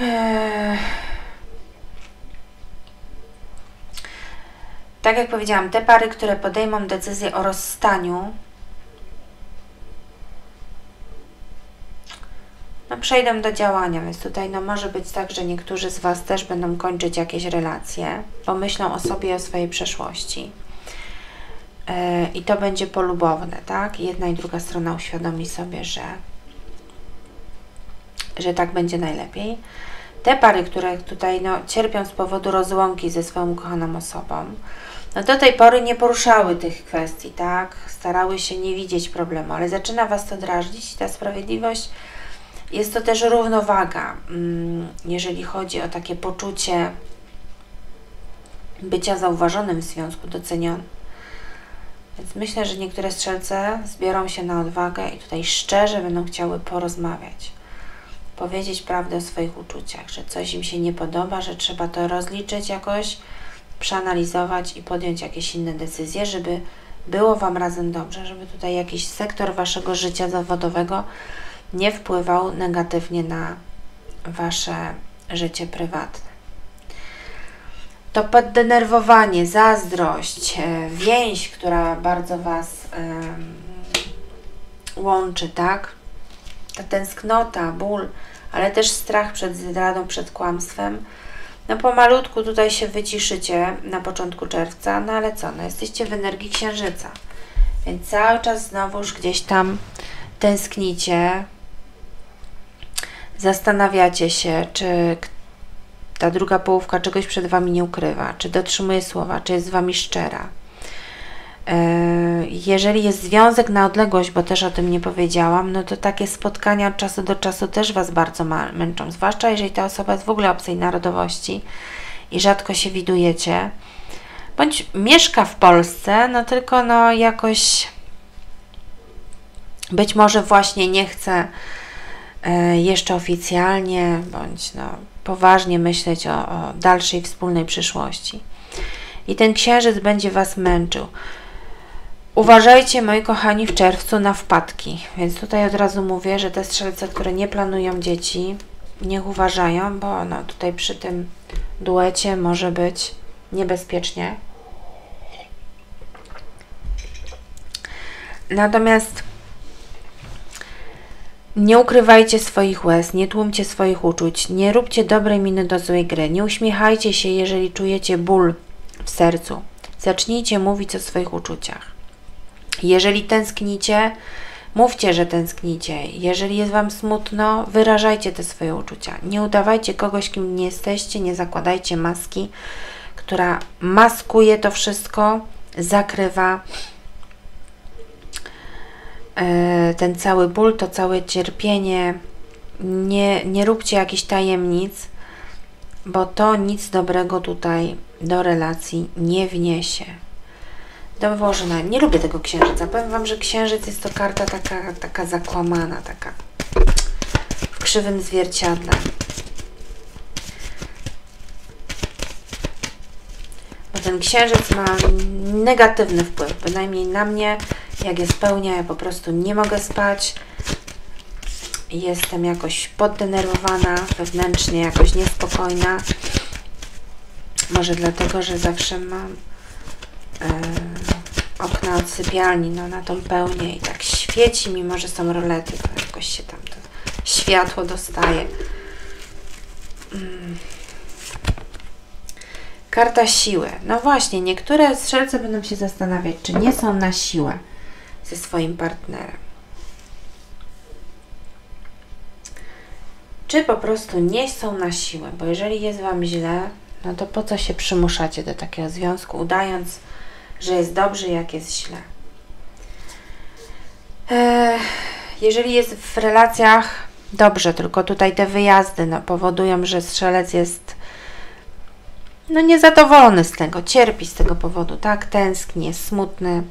Eee... Tak jak powiedziałam, te pary, które podejmą decyzję o rozstaniu, no przejdą do działania, więc tutaj no może być tak, że niektórzy z Was też będą kończyć jakieś relacje, pomyślą o sobie o swojej przeszłości. Yy, I to będzie polubowne, tak? Jedna i druga strona uświadomi sobie, że, że tak będzie najlepiej. Te pary, które tutaj no, cierpią z powodu rozłąki ze swoją ukochaną osobą, no do tej pory nie poruszały tych kwestii, tak? Starały się nie widzieć problemu, ale zaczyna Was to drażnić i ta sprawiedliwość jest to też równowaga, mm, jeżeli chodzi o takie poczucie bycia zauważonym w związku, docenionym. Więc myślę, że niektóre strzelce zbiorą się na odwagę i tutaj szczerze będą chciały porozmawiać. Powiedzieć prawdę o swoich uczuciach, że coś im się nie podoba, że trzeba to rozliczyć jakoś, przeanalizować i podjąć jakieś inne decyzje, żeby było Wam razem dobrze, żeby tutaj jakiś sektor Waszego życia zawodowego nie wpływał negatywnie na Wasze życie prywatne. To poddenerwowanie, zazdrość, e, więź, która bardzo Was łączy, tak? Ta tęsknota, ból, ale też strach przed zdradą, przed kłamstwem. No pomalutku tutaj się wyciszycie na początku czerwca, no ale co, no jesteście w energii księżyca, więc cały czas znowuż gdzieś tam tęsknicie, zastanawiacie się, czy ta druga połówka czegoś przed Wami nie ukrywa, czy dotrzymuje słowa, czy jest z Wami szczera. E, jeżeli jest związek na odległość, bo też o tym nie powiedziałam, no to takie spotkania od czasu do czasu też Was bardzo męczą, zwłaszcza jeżeli ta osoba jest w ogóle obcej narodowości i rzadko się widujecie, bądź mieszka w Polsce, no tylko no jakoś być może właśnie nie chce jeszcze oficjalnie bądź no, poważnie myśleć o, o dalszej wspólnej przyszłości. I ten księżyc będzie Was męczył. Uważajcie, moi kochani, w czerwcu na wpadki. Więc tutaj od razu mówię, że te strzelce, które nie planują dzieci, niech uważają, bo no, tutaj przy tym duecie może być niebezpiecznie. Natomiast nie ukrywajcie swoich łez, nie tłumcie swoich uczuć, nie róbcie dobrej miny do złej gry, nie uśmiechajcie się, jeżeli czujecie ból w sercu. Zacznijcie mówić o swoich uczuciach. Jeżeli tęsknicie, mówcie, że tęsknicie. Jeżeli jest Wam smutno, wyrażajcie te swoje uczucia. Nie udawajcie kogoś, kim nie jesteście, nie zakładajcie maski, która maskuje to wszystko, zakrywa ten cały ból, to całe cierpienie, nie, nie róbcie jakichś tajemnic, bo to nic dobrego tutaj do relacji nie wniesie. Dowożona, nie lubię tego księżyca. Powiem Wam, że księżyc jest to karta taka, taka zakłamana, taka w krzywym zwierciadle. Ten księżyc ma negatywny wpływ, bynajmniej na mnie jak jest pełnia, ja po prostu nie mogę spać. Jestem jakoś poddenerwowana, wewnętrznie jakoś niespokojna. Może dlatego, że zawsze mam e, okna od sypialni no, na tą pełnię i tak świeci, mimo że są rolety, to jakoś się tam to światło dostaje. Karta siły. No właśnie, niektóre strzelce będą się zastanawiać, czy nie są na siłę ze swoim partnerem. Czy po prostu nie są na siłę, bo jeżeli jest Wam źle, no to po co się przymuszacie do takiego związku, udając, że jest dobrze, jak jest źle. Eee, jeżeli jest w relacjach dobrze, tylko tutaj te wyjazdy no, powodują, że strzelec jest no niezadowolony z tego, cierpi z tego powodu, tak, tęskni, jest smutny,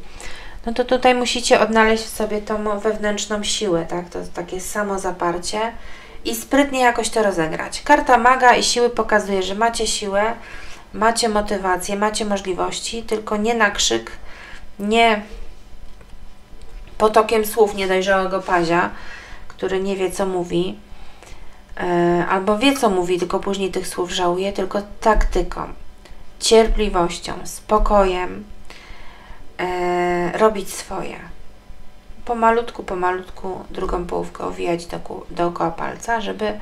no to tutaj musicie odnaleźć w sobie tą wewnętrzną siłę, tak? To takie samo zaparcie i sprytnie jakoś to rozegrać. Karta maga i siły pokazuje, że macie siłę, macie motywację, macie możliwości, tylko nie na krzyk, nie potokiem słów niedojrzałego pazia, który nie wie, co mówi, albo wie, co mówi, tylko później tych słów żałuje, tylko taktyką, cierpliwością, spokojem e, robić swoje. Pomalutku, pomalutku drugą połówkę owijać do, dookoła palca, żeby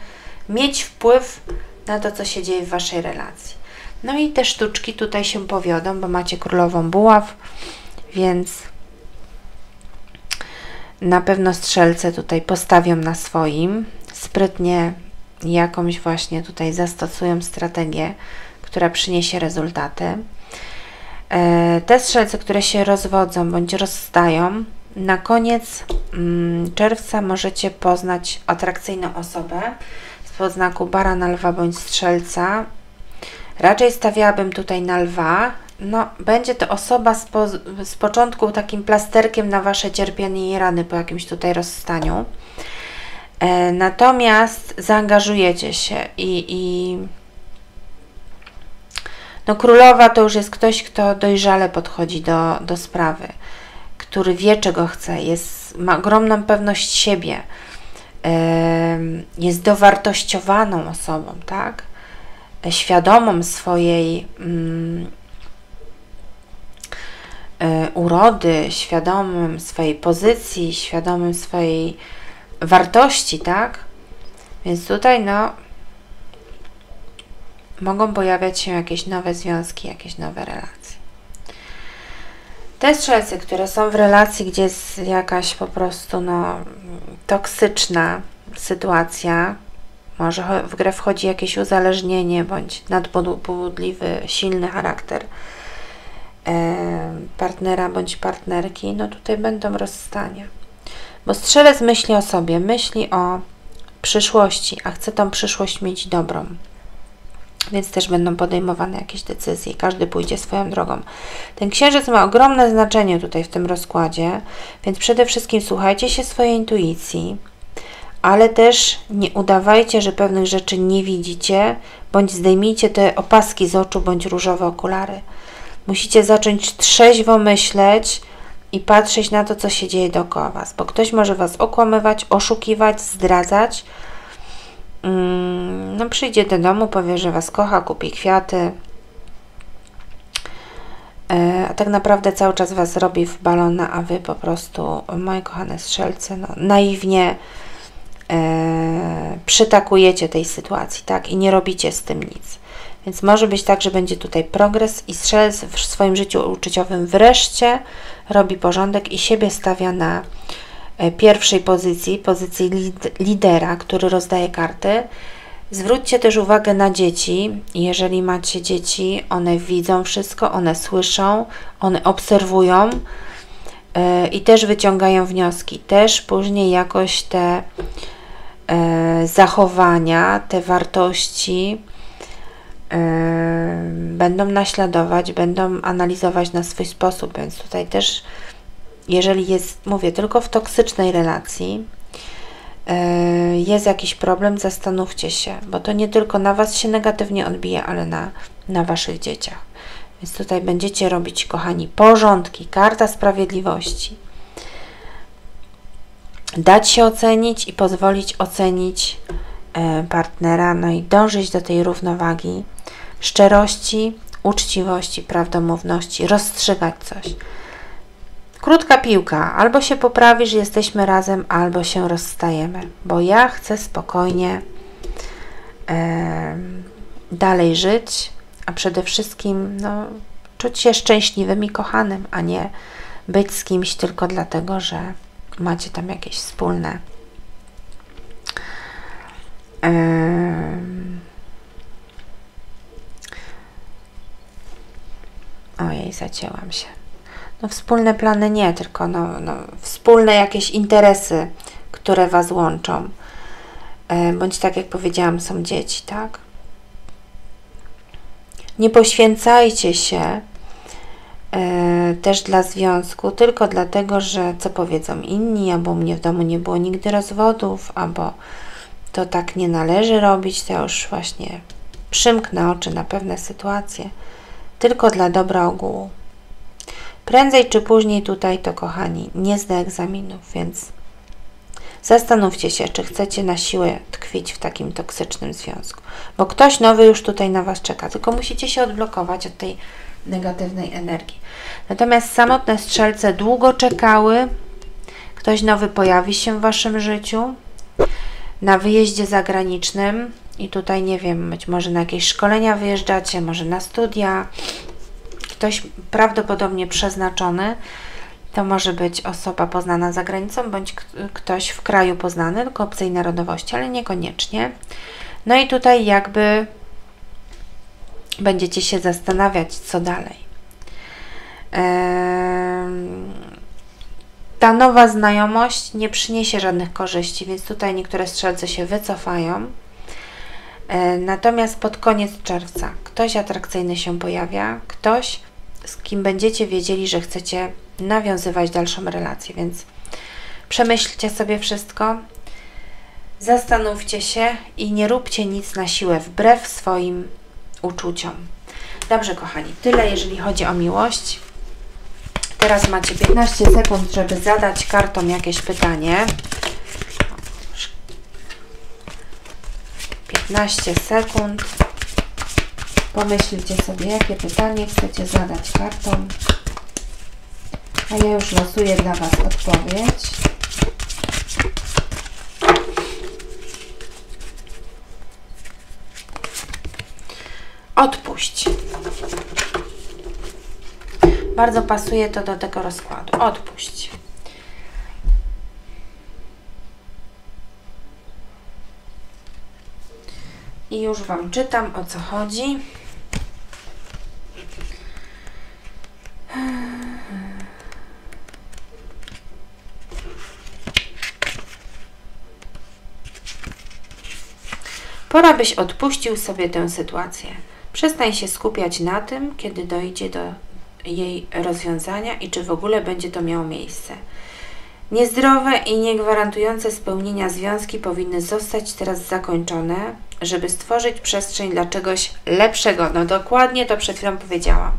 mieć wpływ na to, co się dzieje w Waszej relacji. No i te sztuczki tutaj się powiodą, bo macie królową buław, więc na pewno strzelce tutaj postawią na swoim. Sprytnie jakąś właśnie tutaj zastosują strategię, która przyniesie rezultaty. E, te strzelce, które się rozwodzą bądź rozstają, na koniec mm, czerwca możecie poznać atrakcyjną osobę z podznaku barana, lwa bądź strzelca. Raczej stawiałabym tutaj na lwa. No, będzie to osoba z, po, z początku takim plasterkiem na Wasze cierpienie i rany po jakimś tutaj rozstaniu. E, natomiast zaangażujecie się i, i no królowa to już jest ktoś, kto dojrzale podchodzi do, do sprawy, który wie, czego chce, jest, ma ogromną pewność siebie, jest dowartościowaną osobą, tak? Świadomą swojej mm, e, urody, świadomym swojej pozycji, świadomym swojej wartości, tak? Więc tutaj, no, mogą pojawiać się jakieś nowe związki, jakieś nowe relacje. Te strzelce, które są w relacji, gdzie jest jakaś po prostu no, toksyczna sytuacja, może w grę wchodzi jakieś uzależnienie bądź nadpobudliwy, silny charakter e, partnera bądź partnerki, no tutaj będą rozstania. Bo strzelec myśli o sobie, myśli o przyszłości, a chce tą przyszłość mieć dobrą więc też będą podejmowane jakieś decyzje. Każdy pójdzie swoją drogą. Ten księżyc ma ogromne znaczenie tutaj w tym rozkładzie, więc przede wszystkim słuchajcie się swojej intuicji, ale też nie udawajcie, że pewnych rzeczy nie widzicie, bądź zdejmijcie te opaski z oczu, bądź różowe okulary. Musicie zacząć trzeźwo myśleć i patrzeć na to, co się dzieje dookoła Was, bo ktoś może Was okłamywać, oszukiwać, zdradzać, Mm, no przyjdzie do domu, powie, że Was kocha, kupi kwiaty, e, a tak naprawdę cały czas Was robi w balona, a Wy po prostu, moje kochane strzelce, no, naiwnie e, przytakujecie tej sytuacji, tak? I nie robicie z tym nic. Więc może być tak, że będzie tutaj progres i strzelec w swoim życiu uczuciowym wreszcie robi porządek i siebie stawia na E, pierwszej pozycji, pozycji lidera, który rozdaje karty. Zwróćcie też uwagę na dzieci. Jeżeli macie dzieci, one widzą wszystko, one słyszą, one obserwują yy, i też wyciągają wnioski. Też później jakoś te yy, zachowania, te wartości będą naśladować, będą analizować na swój sposób, więc tutaj też jeżeli jest, mówię, tylko w toksycznej relacji, e, jest jakiś problem, zastanówcie się, bo to nie tylko na Was się negatywnie odbije, ale na, na Waszych dzieciach. Więc tutaj będziecie robić, kochani, porządki, karta sprawiedliwości. Dać się ocenić i pozwolić ocenić e, partnera, no i dążyć do tej równowagi, szczerości, uczciwości, prawdomówności, rozstrzygać coś. Krótka piłka. Albo się poprawisz, jesteśmy razem, albo się rozstajemy. Bo ja chcę spokojnie e, dalej żyć, a przede wszystkim no, czuć się szczęśliwym i kochanym, a nie być z kimś tylko dlatego, że macie tam jakieś wspólne. E, ojej, zacięłam się. No wspólne plany nie, tylko no, no, wspólne jakieś interesy, które Was łączą. E, bądź tak jak powiedziałam, są dzieci, tak? Nie poświęcajcie się e, też dla związku, tylko dlatego, że co powiedzą inni, albo mnie w domu nie było nigdy rozwodów, albo to tak nie należy robić, to już właśnie przymknę oczy na pewne sytuacje, tylko dla dobra ogółu. Prędzej czy później tutaj to, kochani, nie zda egzaminów, więc zastanówcie się, czy chcecie na siłę tkwić w takim toksycznym związku, bo ktoś nowy już tutaj na Was czeka, tylko musicie się odblokować od tej negatywnej energii. Natomiast samotne strzelce długo czekały, ktoś nowy pojawi się w Waszym życiu, na wyjeździe zagranicznym i tutaj nie wiem, być może na jakieś szkolenia wyjeżdżacie, może na studia, ktoś prawdopodobnie przeznaczony, to może być osoba poznana za granicą, bądź ktoś w kraju poznany, tylko obcej narodowości, ale niekoniecznie. No i tutaj jakby będziecie się zastanawiać, co dalej. Ta nowa znajomość nie przyniesie żadnych korzyści, więc tutaj niektóre strzelce się wycofają. E, natomiast pod koniec czerwca ktoś atrakcyjny się pojawia, ktoś, z kim będziecie wiedzieli, że chcecie nawiązywać dalszą relację, więc przemyślcie sobie wszystko, zastanówcie się i nie róbcie nic na siłę wbrew swoim uczuciom. Dobrze, kochani, tyle jeżeli chodzi o miłość. Teraz macie 15 sekund, żeby zadać kartom jakieś pytanie. 15 sekund. Pomyślcie sobie, jakie pytanie chcecie zadać kartom. A ja już losuję dla Was odpowiedź. Odpuść. Bardzo pasuje to do tego rozkładu. Odpuść. I już Wam czytam o co chodzi. Pora byś odpuścił sobie tę sytuację. Przestań się skupiać na tym, kiedy dojdzie do jej rozwiązania i czy w ogóle będzie to miało miejsce. Niezdrowe i niegwarantujące spełnienia związki powinny zostać teraz zakończone, żeby stworzyć przestrzeń dla czegoś lepszego. No dokładnie to przed chwilą powiedziałam.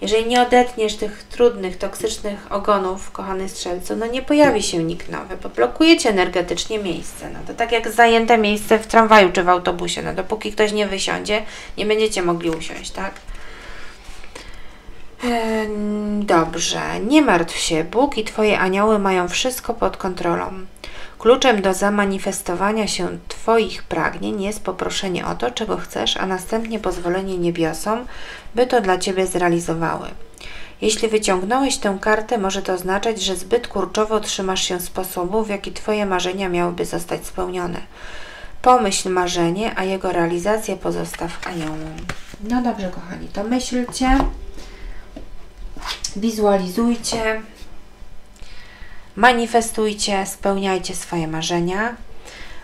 Jeżeli nie odetniesz tych trudnych, toksycznych ogonów, kochany strzelcu, no nie pojawi się nikt nowy, bo blokujecie energetycznie miejsce. No to tak jak zajęte miejsce w tramwaju czy w autobusie. No dopóki ktoś nie wysiądzie, nie będziecie mogli usiąść, tak? Dobrze, nie martw się, Bóg i Twoje anioły mają wszystko pod kontrolą. Kluczem do zamanifestowania się Twoich pragnień jest poproszenie o to, czego chcesz, a następnie pozwolenie niebiosom, by to dla Ciebie zrealizowały. Jeśli wyciągnąłeś tę kartę, może to oznaczać, że zbyt kurczowo trzymasz się sposobu, w jaki Twoje marzenia miałyby zostać spełnione. Pomyśl marzenie, a jego realizację pozostaw aniołom. No dobrze, kochani, to myślcie wizualizujcie, manifestujcie, spełniajcie swoje marzenia.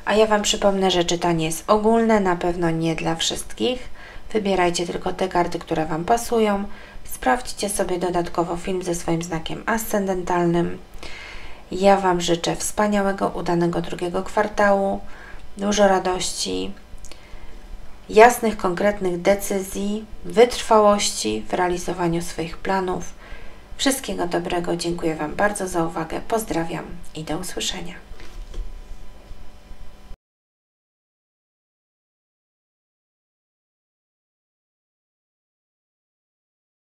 A ja Wam przypomnę, że czytanie jest ogólne, na pewno nie dla wszystkich. Wybierajcie tylko te karty, które Wam pasują. Sprawdźcie sobie dodatkowo film ze swoim znakiem ascendentalnym. Ja Wam życzę wspaniałego, udanego drugiego kwartału, dużo radości, jasnych, konkretnych decyzji, wytrwałości w realizowaniu swoich planów. Wszystkiego dobrego, dziękuję Wam bardzo za uwagę, pozdrawiam i do usłyszenia.